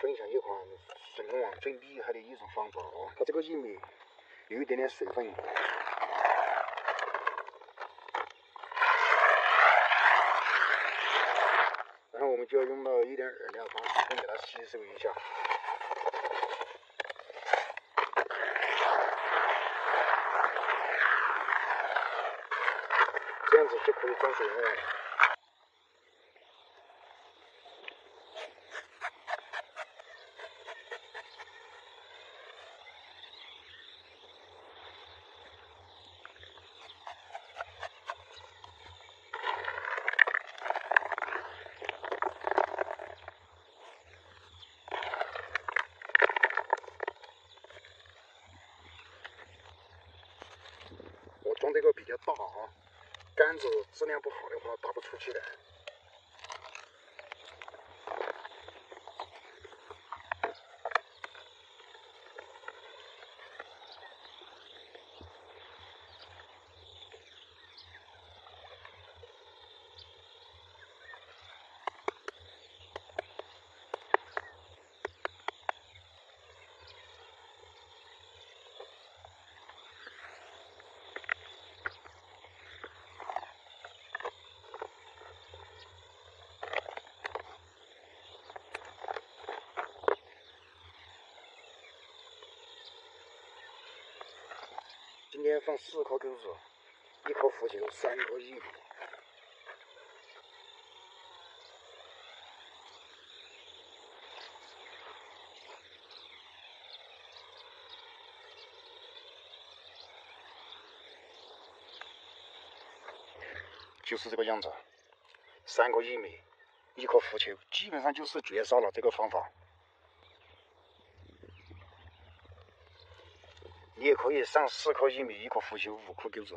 分享一款圣王最厉害的一种方法哦，它这个玉米有一点点水分，然后我们就要用到一点饵料，把水分给它吸收一下，这样子就可以装水了。这个比较大啊，杆子质量不好的话打不出去的。今天放四颗钩子，一颗浮球，三个玉米，就是这个样子。三个玉米，一颗浮球，基本上就是绝杀了。这个方法。你也可以上四颗玉米，一颗腐朽，五颗钩子。